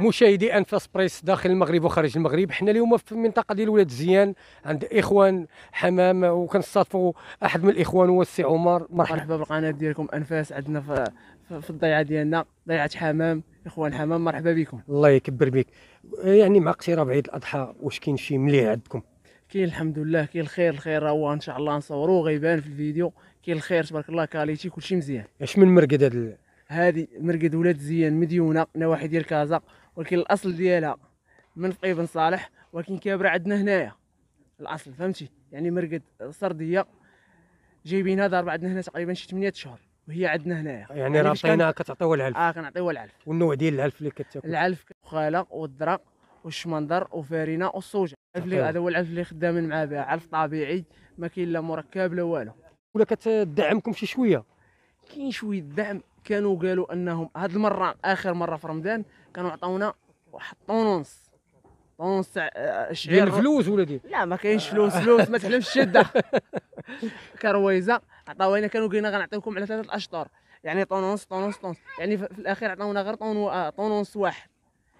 مشاهدي انفاس بريس داخل المغرب وخارج المغرب حنا اليوم في المنطقة ديال ولاد زيان عند إخوان حمام وكنستضيفوا أحد من الإخوان هو السي عمر. مرحبا. مرحبا بالقناه ديالكم أنفاس عندنا في, في, الضيعة ديالنا ضيعة حمام. إخوان حمام مرحبا بكم. الله يكبر بيك. يعني مع اقتراب عيد الأضحى واش كاين شي مليح عندكم؟ كاين الحمد لله كاين الخير الخير هو إن شاء الله نصوروه غيبان في الفيديو. كاين الخير تبارك الله كاليتي كلشي مزيان. اش من مرقد هذا ال- هذه مرقد ولاد زيان مديونة نواحي ديال كازا. ولكن الأصل ديالها من فقي بن صالح ولكن كابره عندنا هنايا. الأصل فهمتي؟ يعني مرقد سردية جايبينها ضاربة عندنا هنا تقريبا شي 8 شهور وهي عندنا هنايا. يعني راه فاش كان- عطيناها كتعطيوها العلف آه كنعطيوها العلف والنوع ديال العلف اللي كتاكل. العلف خاله والدرق والشمندر وفارينه والصوجة. هذا هو العلف اللي خدامين معاه بها. علف طبيعي ما كاين لا مركب لا والو. ولا كتدعمكم شي شوية؟ كاين شوية دعم. كانوا قالوا أنهم هاد المرة آخر مرة في رمضان كانوا عطاونا واحد طون ونص تاع آه، ديال الشعير الفلوس ولا ديال؟ لا ما كاينش فلوس فلوس ما تحلمش الشده كرويزة عطاونا كانوا قلنا غنعطيوكم على ثلاثة أشطر. يعني طون ونص طون ونص طون ونص. يعني في الأخير عطاونا غير طون آه، طون ونص واحد.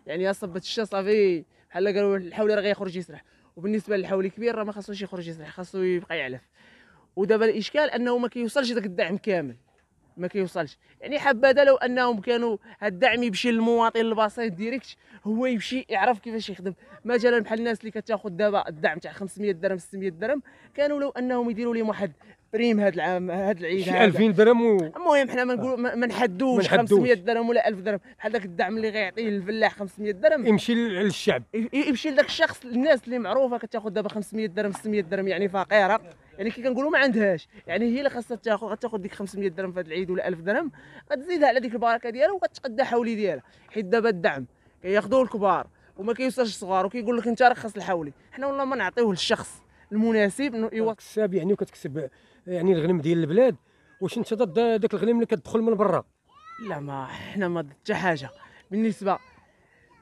يعني صبت الشتا صافي. بحال قالوا الحولي راه غيخرج يسرح. وبالنسبة للحولي كبير راه ما خاصوش يخرج يسرح خاصو يبقى يعلف. ودابا الإشكال أنه ما كيوصلش داك الدعم كامل. ما كيوصلش. يعني حبذا لو أنهم كانوا الدعم يمشي للمواطن البسيط direct هو يمشي يعرف كيفاش يخدم. مثلا بحال الناس اللي كتاخذ دابا الدعم تاع 500 درهم 600 درهم كانوا لو أنهم يديروا لهم واحد prime هاد العام هاد العيد شي هذا. 2000 درهم و... المهم حنا ما نقول ما نحدوش ما نحدوش. 500 درهم ولا 1000 درهم. بحال داك الدعم اللي غيعطيه الفلاح 500 درهم. يمشي للشعب. يمشي لذاك الشخص الناس اللي معروفة كتاخذ دابا 500 درهم 600 درهم يعني فقيرة. يعني كي كنقولوا ما عندهاش. يعني هي اللي خاصها تاخذ غتاخذ ديك 500 درهم في هذا العيد ولا 1000 درهم غتزيدها على ديك البركة ديالها وغتقدى حولي ديالها. حيت دابا الدعم كياخذوه الكبار وما كيوصلش الصغار وكيقول لك أنت رخص الحولي حنا والله ما نعطيوه للشخص المناسب إنه يوصل يعني وكتكسب يعني الغنم ديال البلاد. واش انت ضد داك الغنم اللي كتدخل من برا؟ لا ما حنا ما ضد حتى حاجة. بالنسبة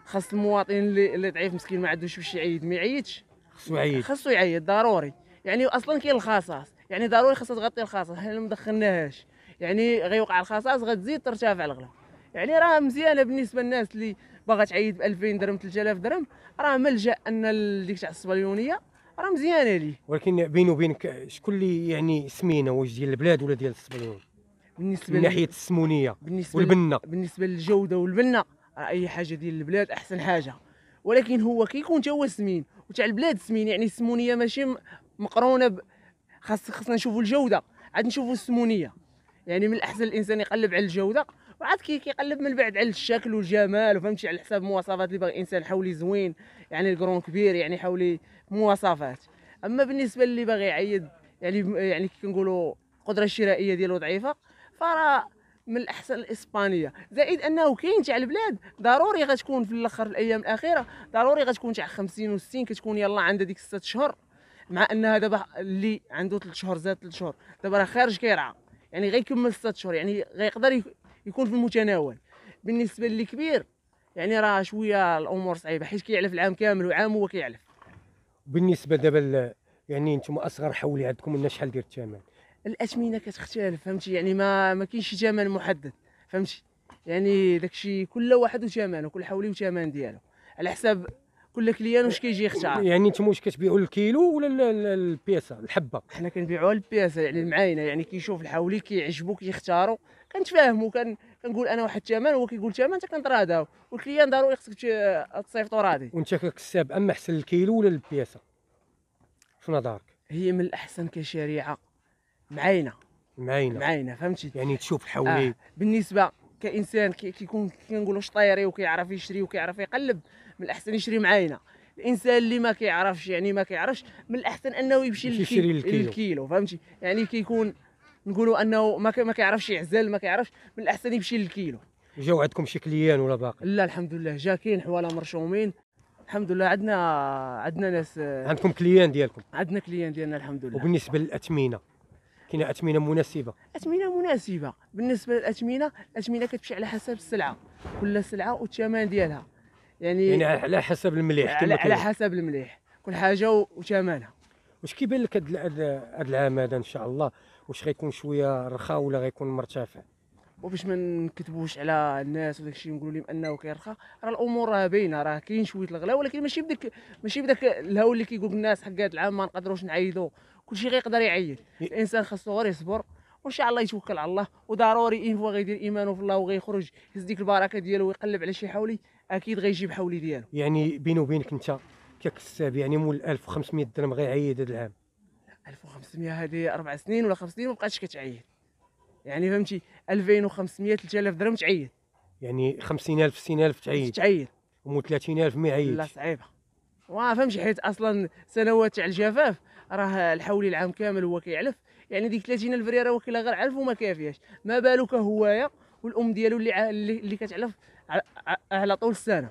خاص المواطن اللي, اللي ضعيف مسكين ما عندوش باش يعيد ما يعيدش. خصو يعيد. خاصو يعيد ضروري. يعني أصلا كاين الخصاص. يعني ضروري خاصها تغطي الخصاص. حنا ما دخلناهاش. يعني غيوقع الخصاص غتزيد ترتفع الغلا يعني راه مزيانة بالنسبة للناس اللي باغا تعيد ب 2000 درهم 3000 درهم. راه ملجأ أن ديك تاع الصبليونيه راه مزيانه ليه ولكن بيني وبينك شكون اللي يعني سمينه واش ديال البلاد ولا ديال الصبليون بالنسبة من لي- ناحية السمونية بالنسبة لل- والبنه بالنسبة للجودة والبنه راه أي حاجة ديال البلاد أحسن حاجة. ولكن هو كيكون تا هو سمين وتاع البلاد سمين يعني السمونية ماشي مقرونة ب... خاص خاصنا نشوفوا الجودة. عاد نشوفوا السمونية. يعني من الأحسن الإنسان يقلب على الجودة. وعاد كي كيقلب من بعد على الشكل والجمال وفهمتي؟ على حساب المواصفات اللي باغي الإنسان حولي زوين يعني الكرون كبير يعني حولي مواصفات. أما بالنسبة اللي باغي يعيد يعني يعني كنقولوا القدره الشرائيه ديالو ضعيفة فراه من الأحسن الإسبانية. زائد أنه كاين تاع البلاد ضروري غتكون في الأخر الأيام الأخيرة ضروري غتكون تاع 50 و60 كتكون يلا عندها ديك 6 شهور. مع أنها دابا اللي عنده 3 شهور زاد 3 شهور. دابا راه خارج كيرعى. يعني غيكمل 6 شهور يعني غيقدر يكون في المتناول. بالنسبة للي كبير يعني راه شوية الأمور صعيبة حيت كيعلف العام كامل وعام هو كيعلف. بالنسبة دابا يعني أنتم أصغر حولي عندكم لنا شحال ديال الثمن؟ الأثمنة كتختلف فهمتي؟ يعني ما ما كاينش شي ثمن محدد فهمتي؟ يعني داكشي كل واحد وثمنه كل حولي وثمن ديالو على حساب كل كليان واش كيجي يختار يعني أنتم واش كتبيعوا الكيلو ولا ال- ال- البياسه الحبة؟ حنا كنبيعوها للبياسه يعني المعاينة يعني كيشوف الحولي كيعجبو كيختارو كنتفاهموا كان كنقول أنا واحد الثمن هو كيقول ثمن حتى كنتراضاو. والكليان ضروري خصك تصيفطو راضي. وانت ككساب أما أحسن الكيلو ولا البياسه في نظرك. هي من الأحسن كشريعة. معاينة. معاينة. معاينة فهمتي؟ يعني تشوف الحولي آه. بالنسبة كإنسان كي- كيكون كنقولوا شطيري وكيعرف يشري وكيعرف يقلب. من الأحسن يشري معاينه الإنسان اللي ما كيعرفش يعني ما كيعرفش من الأحسن أنه يمشي للكيلو. للكيلو فهمتي؟ يعني كيكون نقولوا أنه ما ما كيعرفش يعزل ما كيعرفش من الأحسن يمشي للكيلو. جاو عندكم شي كليان ولا باقي؟ لا الحمد لله جا كاين حواله مرشومين. الحمد لله عندنا عندنا ناس عندكم كليان ديالكم؟ عندنا كليان ديالنا الحمد لله. وبالنسبة للاثمنه كاينة اثمنه مناسبة؟ اثمنه مناسبة. بالنسبة للاثمنه الاثمنه كتمشي على حسب السلعة. كل سلعة والثمن ديالها. يعني, يعني على حسب المليح على, على حسب المليح. كل حاجة وثمنها. واش كيبان لك هاد العام هذا إن شاء الله؟ واش غيكون شوية رخا ولا غيكون مرتفع؟ وباش ما نكذبوش على الناس وداك الشيء نقولوا لهم أنه كيرخى راه الأمور راه باينة راه كاين شوية الغلا ولكن ماشي بداك ماشي بداك الهول اللي كيقول الناس حق هذا العام ما نقدروش نعيدوا كلشي غيقدر يعيد. الإنسان خاصو غير يصبر وإن شاء الله يتوكل على الله. وضروري ان فوا غيدير إيمانه في الله وغيخرج يهز ديك البركة ديالو ويقلب على شي حولي. أكيد غيجيب حولي ديالو. يعني بيني وبينك أنت ككساب يعني مول 1500 درهم غيعيد هذا العام. 1500 هذه أربع سنين ولا خمس سنين ما بقاتش كتعيد. يعني فهمتي 2500 3000 درهم تعيد. يعني 50000 60000 تعيد. تعيد. ومول 30000 ما لا يعيدش صعيبة. وما فهمتي حيت أصلا سنوات تاع الجفاف راه الحولي العام كامل هو كيعلف. يعني ديك 30000 ريال راه واكله غير علف وما كافياش. ما بالك هوايا والأم ديالو اللي اللي, كتعلف على طول السنة.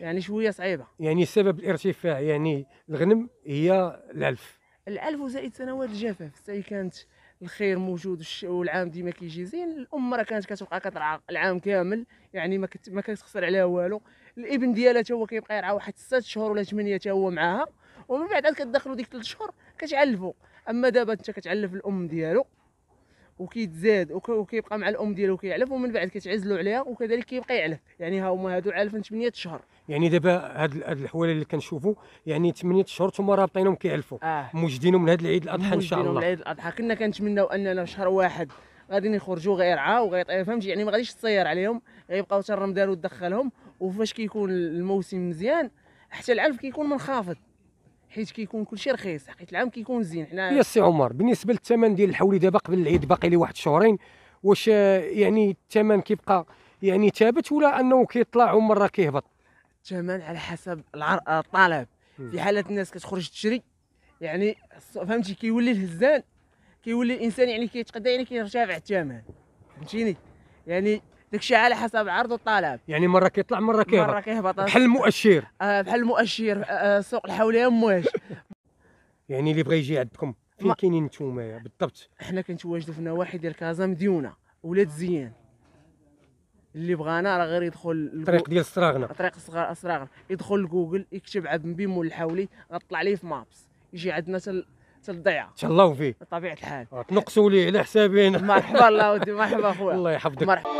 يعني شوية صعيبة. يعني سبب الارتفاع يعني الغنم هي العلف العلف وزائد سنوات الجفاف. حتى كانت الخير موجود والعام ديما كيجي زين. الأم راه كانت كتبقى كترعى العام كامل. يعني ما كت... ما كتخسر عليها والو. الإبن ديالها تا هو كيبقى يرعى واحد ست شهور ولا ثمانية تا هو معاها. ومن بعد عاد كتدخلوا ديك ثلاث شهور كتعلفوا. أما دابا أنت كتعلف الأم ديالو. وكيتزاد وك- وكيبقى مع الأم ديالو كيعلف ومن بعد كتعزلوا عليها وكذلك كيبقى يعلف. يعني ها هما هادو عالفين 8 شهور يعني دابا هاد هاد الحوالي اللي كنشوفوا يعني 8 شهور ثم رابطينهم كيعلفوا آه. موجدينهم لهاد العيد الأضحى إن شاء الله. العيد الأضحى. كنا كنتمناو أننا شهر واحد غادي يخرجوا غيرعاو وغيطير فهمتي؟ يعني ما غاديش تصير عليهم غيبقاو حتى الرمضان وتدخلهم وفاش كيكون الموسم مزيان حتى العلف كيكون منخفض. حيت كيكون كلشي رخيص حيت العام كيكون زين. حنا يا سي عمر بالنسبة للثمن ديال الحولي دابا قبل العيد باقي لي واحد شهرين واش آه، يعني الثمن كيبقى يعني ثابت ولا أنه كيطلع ومره كيهبط؟ الثمن على حسب العر... الطلب. في حالة الناس كتخرج تشري يعني فهمتي؟ كيولي الهزان كيولي الإنسان يعني كيتقدى يعني كيرتفع الثمن. فهمتيني؟ يعني داكشي على حسب العرض والطلب يعني مرة كيطلع مرة كيهبط مرة كيهبط بحال المؤشر. آه، بحال المؤشر آه، سوق الحوليه امواج يعني اللي بغى يجي عندكم فين كاينين نتوما بالضبط؟ حنا كنتواجدوا في النواحي ديال كازا مديونة ولاد زيان. اللي بغانا راه غير يدخل الطريق ديال الصراغنه طريق صراغ يدخل لجوجل يكتب عبد مول الحولي غطلع ليه في مابس. يجي عندنا تل تلضيعه تهلاو فيه بطبيعه الحال. آه، تنقصوا ليه على حسابنا مرحبا الله ودي مرحبا أخويا. الله يحفظك. مرحبا.